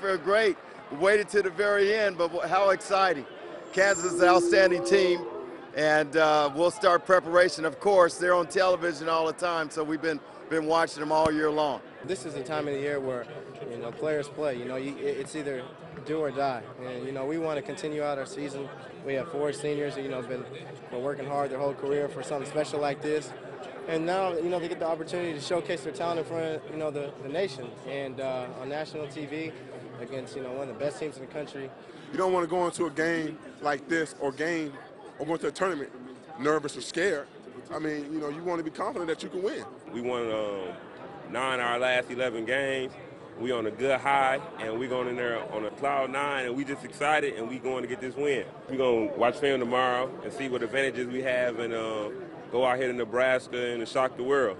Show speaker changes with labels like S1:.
S1: feel great. Waited to the very end, but how exciting. Kansas is an outstanding team, and uh, we'll start preparation. Of course, they're on television all the time, so we've been, been watching them all year long.
S2: This is the time of the year where, you know, players play. You know, you, it's either do or die. And, you know, we want to continue out our season. We have four seniors, you know, been, been working hard their whole career for something special like this. And now, you know, they get the opportunity to showcase their talent in front of, you know, the, the nation and uh, on national TV against, you know, one of the best teams in the country.
S3: You don't want to go into a game like this or game or go into a tournament nervous or scared. I mean, you know, you want to be confident that you can win.
S4: We won um, nine our last 11 games. We on a good high, and we going in there on a cloud nine, and we just excited, and we going to get this win. We gonna watch film tomorrow and see what advantages we have, and uh, go out here to Nebraska and shock the world.